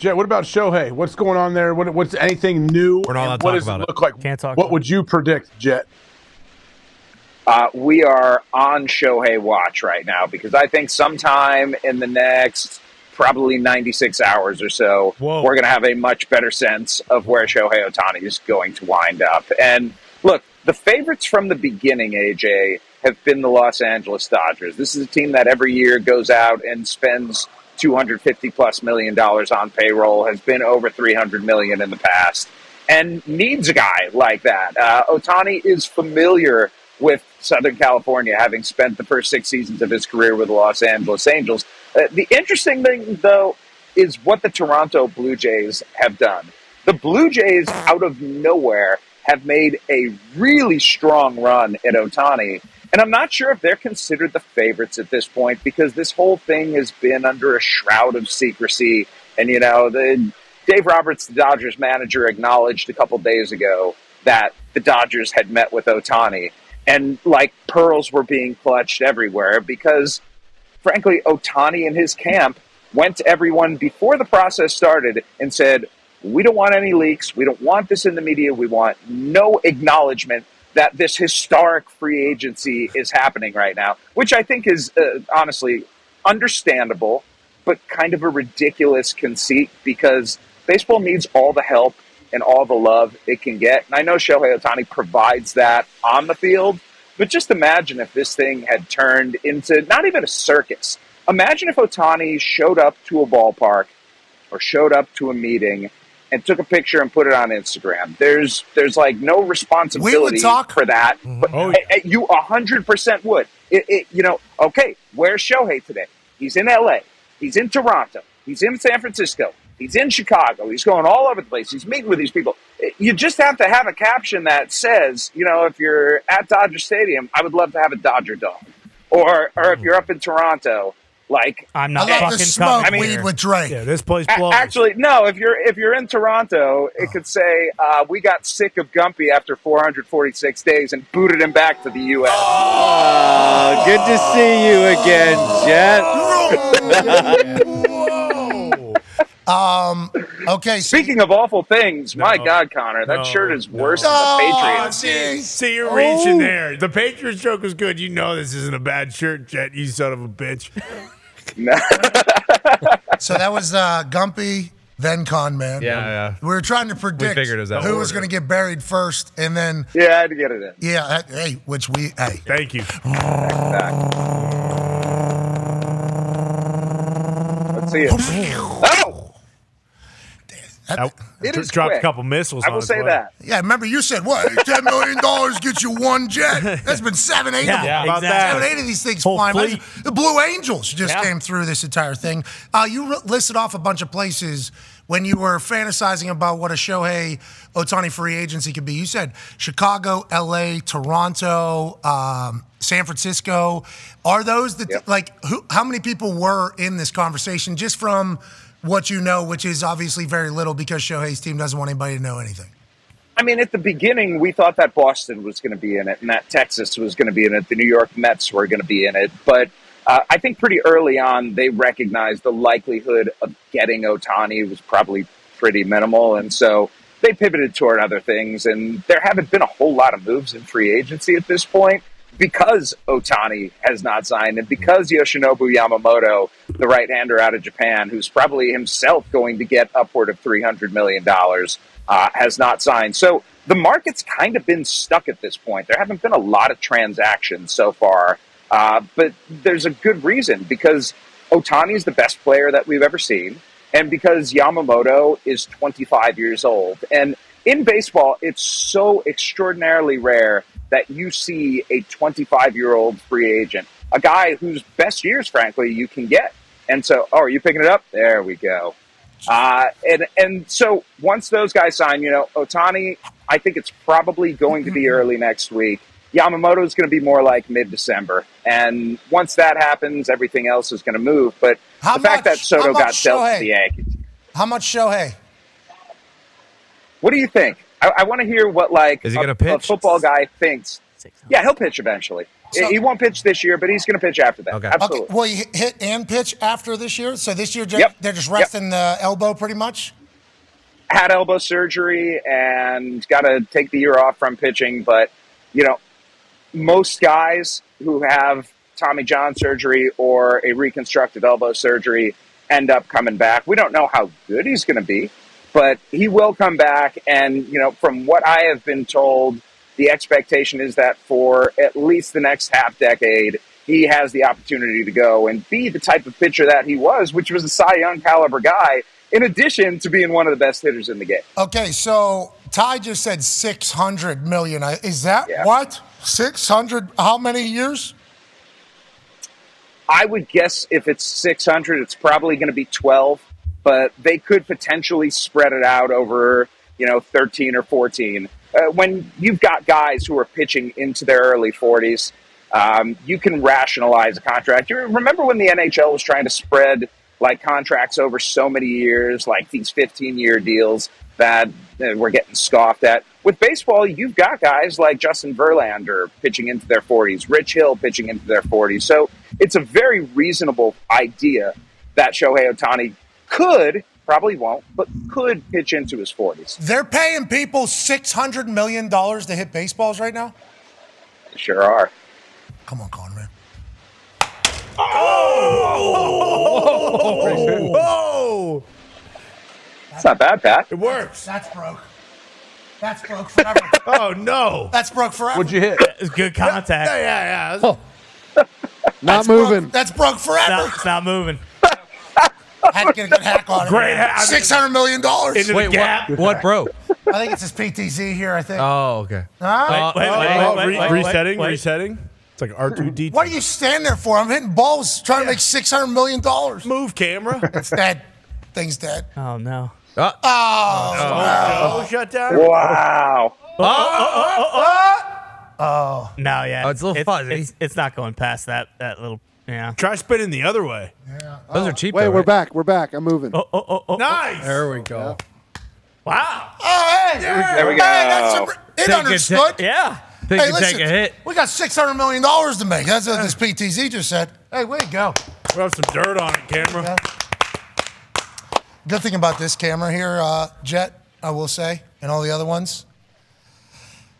Jeff, what about Shohei? What's going on there? What, what's anything new? We're not allowed And to what talk does about it it. look like? Can't talk What would you predict, Jeff? Uh, we are on Shohei watch right now because I think sometime in the next probably 96 hours or so, Whoa. we're going to have a much better sense of where Shohei Ohtani is going to wind up. And look, the favorites from the beginning, AJ, have been the Los Angeles Dodgers. This is a team that every year goes out and spends 250 plus million dollars on payroll, has been over 300 million in the past, and needs a guy like that. Uh, Ohtani is familiar with Southern California, having spent the first six seasons of his career with the Los Angeles Angels. Uh, the interesting thing, though, is what the Toronto Blue Jays have done. The Blue Jays, out of nowhere, have made a really strong run at Ohtani. And I'm not sure if they're considered the favorites at this point because this whole thing has been under a shroud of secrecy. And, you know, the Dave Roberts, the Dodgers manager, acknowledged a couple days ago that the Dodgers had met with Ohtani. And like pearls were being clutched everywhere because, frankly, Ohtani and his camp went to everyone before the process started and said, We don't want any leaks. We don't want this in the media. We want no acknowledgement that this historic free agency is happening right now, which I think is uh, honestly understandable, but kind of a ridiculous conceit because baseball needs all the help and all the love it can get. And I know Shohei Ohtani provides that on the field, but just imagine if this thing had turned into not even a circus. Imagine if Ohtani showed up to a ballpark or showed up to a meeting and took a picture and put it on Instagram. There's there's like no responsibility talk. for that, but Oh, eh, you hundred percent would. It, it, you know, okay, where's Shohei today? He's in L.A. He's in Toronto. He's in San Francisco. He's in Chicago. He's going all over the place. He's meeting with these people. You just have to have a caption that says, you know, if you're at Dodger Stadium, I would love to have a Dodger dog, or or if you're up in Toronto, like I'm I not love fucking to smoke coming I mean- weed with Drake. Yeah, this place A- blows. Actually, no. If you're if you're in Toronto, it could say uh, we got sick of Gumpy after 446 days and booted him back to the U.S. Oh, good to see you again, Jeff. Whoa. um. Okay. So, Speaking of awful things, my God, Connor, that No. shirt is No. worse than Oh, the Patriots. jeez. See, you're Oh. reaching there. The Patriots joke was good. You know this isn't a bad shirt, Jeff. You son of a bitch. So that was uh, Gumpy, then Con Man. Yeah, yeah. We were trying to predict figured it was that who was going to get buried first, and then Yeah, I had to get it in. yeah, that, hey, which we hey. Thank you. Let's see it. Oh, That- It Dro- is dropped a couple missiles. I on will its say way. that. yeah, remember you said what? Ten million dollars gets you one jet. That's been seven, eight Yeah, of them. yeah, about Seven, eight of these things Whole flying. fleet. The Blue Angels just Yeah. came through this entire thing. Uh, you re- listed off a bunch of places when you were fantasizing about what a Shohei Ohtani free agency could be. You said Chicago, L.A., Toronto, um, San Francisco. Are those the Yep. like? Who? How many people were in this conversation? Just from what you know, which is obviously very little, because Shohei's team doesn't want anybody to know anything. I mean, at the beginning, we thought that Boston was going to be in it and that Texas was going to be in it. The New York Mets were going to be in it. But uh, I think pretty early on, they recognized the likelihood of getting Ohtani was probably pretty minimal. And so they pivoted toward other things. And there haven't been a whole lot of moves in free agency at this point because Ohtani has not signed and because Yoshinobu Yamamoto, the right hander out of Japan, who's probably himself going to get upward of $300 million, uh, has not signed. So the market's kind of been stuck at this point. There haven't been a lot of transactions so far, uh, but there's a good reason because Ohtani is the best player that we've ever seen, and because Yamamoto is 25 years old. And in baseball, it's so extraordinarily rare that you see a 25 year old free agent, a guy whose best years, frankly, you can get. And so, oh, are you picking it up? There we go. Uh, and and so once those guys sign, you know, Ohtani, I think it's probably going to be early next week. Yamamoto is going to be more like mid December, and once that happens, everything else is going to move. But How the fact that Soto got much dealt to the Yankees, How much Shohei? what do you think? I, I want to hear what like Is he a, gonna a pitch? football guy thinks. Yeah, he'll pitch eventually. So- he won't pitch this year, but he's going to pitch after that. Okay. Absolutely. Okay, will you hit- hit and pitch after this year? So this year, ju- Yep. they're just Yep. resting the elbow pretty much. had elbow surgery and got to take the year off from pitching. But, you know, most guys who have Tommy John surgery or a reconstructive elbow surgery end up coming back. We don't know how good he's going to be, but he will come back. And, you know, from what I have been told, the expectation is that for at least the next half decade, he has the opportunity to go and be the type of pitcher that he was, which was a Cy Young caliber guy, in addition to being one of the best hitters in the game. Okay, so Ty just said six hundred million. Is that Yeah. what six hundred? How many years? I would guess if it's 600, it's probably going to be 12, but they could potentially spread it out over, you know, 13 or 14. Uh, when you've got guys who are pitching into their early 40s, um, you can rationalize a contract. You remember when the NHL was trying to spread like contracts over so many years, like these 15 year deals that uh, we're getting scoffed at. With baseball, you've got guys like Justin Verlander pitching into their 40s, Rich Hill pitching into their 40s. So it's a very reasonable idea that Shohei Ohtani could, probably won't, but could pitch into his 40s. They're paying people six hundred million dollars to hit baseballs right now. Sure are. Come on, Conrad. Oh! Oh! Whoa! It's not bad, Pat. It works. That's broke. That's broke forever. Oh no! That's broke forever. What'd you hit? It's good contact. Yeah, yeah, yeah. Not That's moving. Broke. That's broke It's forever. not, it's not moving. Had to get a good hack on it. Great hack. Six hundred million dollars. Into Wait, the gap. what, what broke? I think it's his PTZ here. I think. Oh, okay. Huh? Wait, wait, Oh, wait, oh, wait, wait, wait, resetting, wait. resetting. It's like R two D. What are you standing there for? I'm hitting balls, trying to make six hundred million dollars. move camera? It's dead. Thing's dead. Oh no. Oh, uh, oh, shut down. Wow. Oh, oh, oh, oh, no, yeah. Oh, it's a little fuzzy. It's, it's not going past that that little. Yeah. Try spinning the other way. Yeah. Those are cheap. Wait, though, we're right? back. We're back. I'm moving. Oh, oh, oh, oh. Nice. There we go. Wow. oh, hey, There we go. Hey, that's go. a, it Take a understood. ta- Yeah. Think Hey, you listen, take a hit. we got six hundred million dollars to make. That's what this PTZ just said. Hey, way to go. We have some dirt on it, camera. Good thing about this camera here, uh, Jeff, I will say, and all the other ones.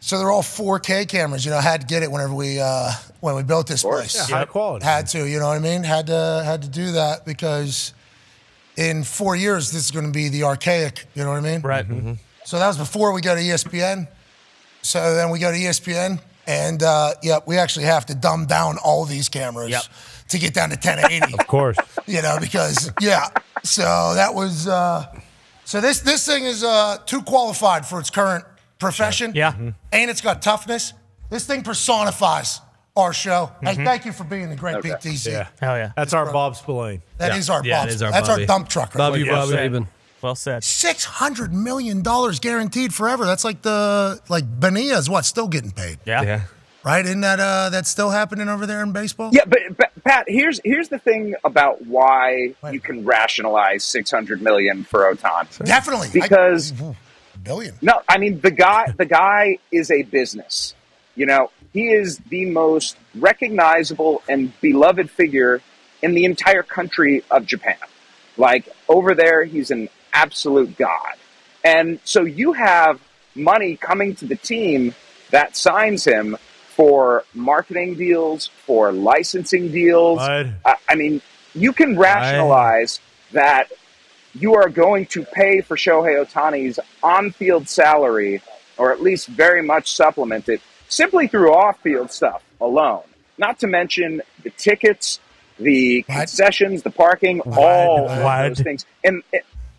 So they're all 4K cameras. You know, I had to get it whenever we uh, when we built this place. Yeah, high quality. Had to, you know what I mean? Had to had to do that because in four years this is going to be the archaic. You know what I mean? Right. So that was before we go to ESPN. So then we go to ESPN, and uh, yeah, we actually have to dumb down all these cameras Yep. to get down to 1080. Of course. you know, because yeah. So that was uh, so this this thing is uh, too qualified for its current profession. Yeah. And it's got toughness. This thing personifies our show. Hey, thank you for being the great PTZ. Mm-hmm. Yeah. Hell yeah. That's our Bob Spillane. That is our Yeah, Bob. it is our That's Bobby. our dump trucker. Bobby, Yeah, Bobby, same. even. Well said. Six hundred million dollars guaranteed forever. That's like the like Bonilla's what still getting paid, Yeah. Yeah. right? Isn't that uh that's still happening over there in baseball? Yeah, but, but Pat, here's here's the thing about why you can rationalize 600 million for Otan. definitely Because I, billion. No, I mean the guy. The guy is a business. You know, he is the most recognizable and beloved figure in the entire country of Japan. Like over there, he's an absolute god. And so you have money coming to the team that signs him for marketing deals, for licensing deals. I, I mean, you can rationalize that you are going to pay for Shohei Ohtani's on field salary, or at least very much supplement it, simply through off field stuff alone. Not to mention the tickets, the concessions, the parking, all What? those things. And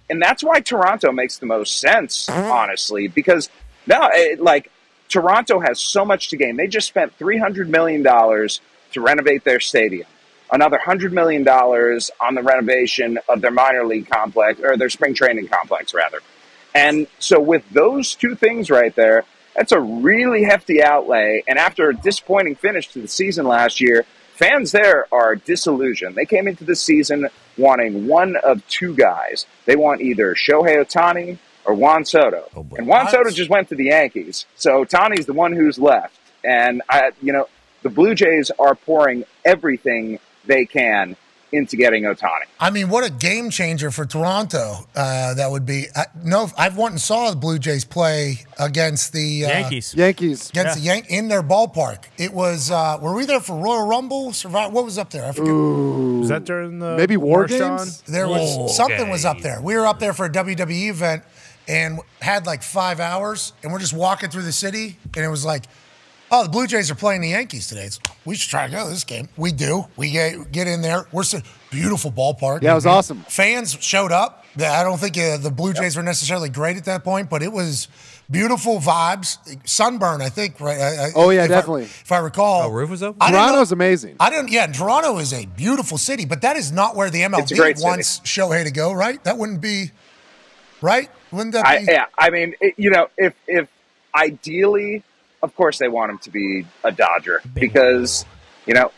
and that's why Toronto makes the most sense, honestly, because no, it, like Toronto has so much to gain. They just spent three hundred million dollars to renovate their stadium another hundred million dollars on the renovation of their minor league complex or their spring training complex rather. And so with those two things right there, that's a really hefty outlay. And after a disappointing finish to the season last year, fans there are disillusioned. They came into the season wanting one of two guys. They want either Shohei Ohtani or Juan Soto. Oh, and Juan Soto just went to the Yankees. So Ohtani's the one who's left. And I, you know, the Blue Jays are pouring everything they can into getting Ohtani. I mean, what a game changer for Toronto uh, that would be. I, no, I've went and saw the Blue Jays play against the uh, Yankees. Yankees. Against the Yan- in their ballpark. It was. Uh, were we there for Royal Rumble? Survive. What was up there? I forget. Was that during the Maybe War Marshawn? Games? There was Whoa. something was up there. We were up there for a WWE event and had like five hours, and we're just walking through the city, and it was like, "Oh, the Blue Jays are playing the Yankees today. It's, we should try to go to this game." We do. We get get in there. We're so beautiful ballpark. Yeah, it was awesome. Fans showed up. I don't think uh, the Blue Jays were necessarily great at that point, but it was beautiful vibes. Sunburn, I think. Right? I- I- Oh, yeah, if I- definitely. if I recall, Oh, roof was open? I didn't know- Toronto's amazing. I didn't. Yeah, Toronto is a beautiful city, but that is not where the MLB great city. wants Shohei to go. Right? That wouldn't be right. Wouldn't that I, be? yeah, I mean, it, you know, if if ideally, of course, they want him to be a Dodger because you know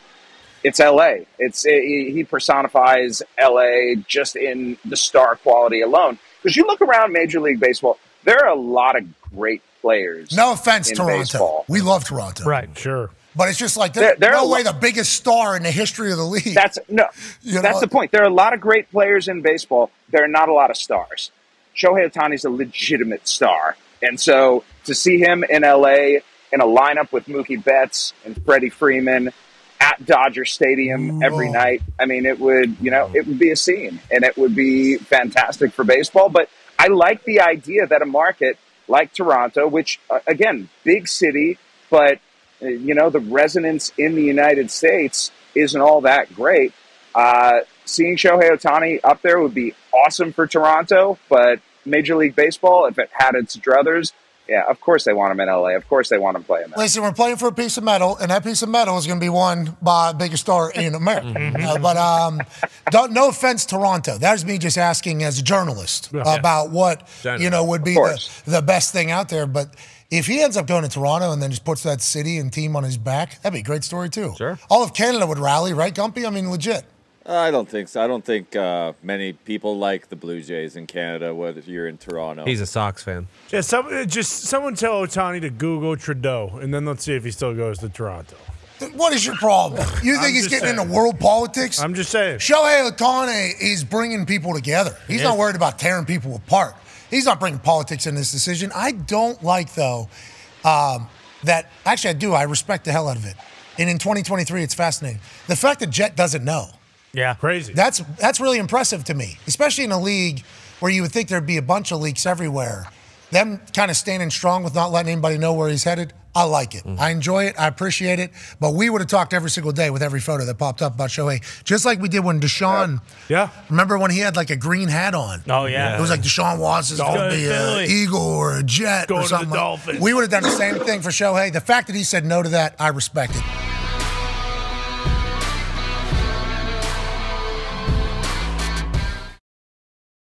it's L.A. It's eh, he he personifies L.A. just in the star quality alone. Because you look around Major League Baseball, there are a lot of great players. no offense, in Toronto. baseball. We love Toronto, Right. Sure. But it's just like there's there no are way lo- the biggest star in the history of the league. That's no. You that's know- the point. There are a lot of great players in baseball. There are not a lot of stars. Shohei Ohtani's a legitimate star, and so to see him in LA in a lineup with Mookie Betts and Freddie Freeman at Dodger Stadium every night, I mean, it would you know it would be a scene, and it would be fantastic for baseball. But I like the idea that a market like Toronto, which uh, again, big city, but uh, you know the resonance in the United States isn't all that great. Uh, seeing Shohei Ohtani up there would be awesome for Toronto, but Major League Baseball, if it had its druthers, yeah, of course they want him in LA. Of course they want him playing there. Listen, we're playing for a piece of metal, and that piece of metal is going to be won by the biggest star in America. Uh, but um, don't, no offense, Toronto. That is me just asking as a journalist about what you know would be the, the best thing out there. But if he ends up going to Toronto and then just puts that city and team on his back, that'd be a great story too. Sure. All of Canada would rally, right, Gumpy? I mean, legit. I don't think so. I don't think uh, many people like the Blue Jays in Canada, whether you're in Toronto. He's a Sox fan. Yeah, some, uh, just someone tell Ohtani to Google Trudeau, and then let's see if he still goes to Toronto. What is your problem? You think I'm he's getting saying. into world politics? I'm just saying. Shohei Ohtani is bringing people together. He's not worried about tearing people apart. He's not bringing politics in this decision. I don't like, though, um, that actually I do. I respect the hell out of it. And in 2023, it's fascinating. The fact that Jeff doesn't know. Yeah. Crazy. That's that's really impressive to me, especially in a league where you would think there'd be a bunch of leaks everywhere. Them kind of standing strong with not letting anybody know where he's headed. I like it. Mm. I enjoy it. I appreciate it. But we would have talked every single day with every photo that popped up about Shohei, just like we did when Deshaun. Yeah. Remember when he had like a green hat on? Oh, yeah. It was like Deshaun Watson is going to be an eagle or a jet Going or to the something. Dolphins. We would have done the same thing for Shohei. The fact that he said no to that, I respect it.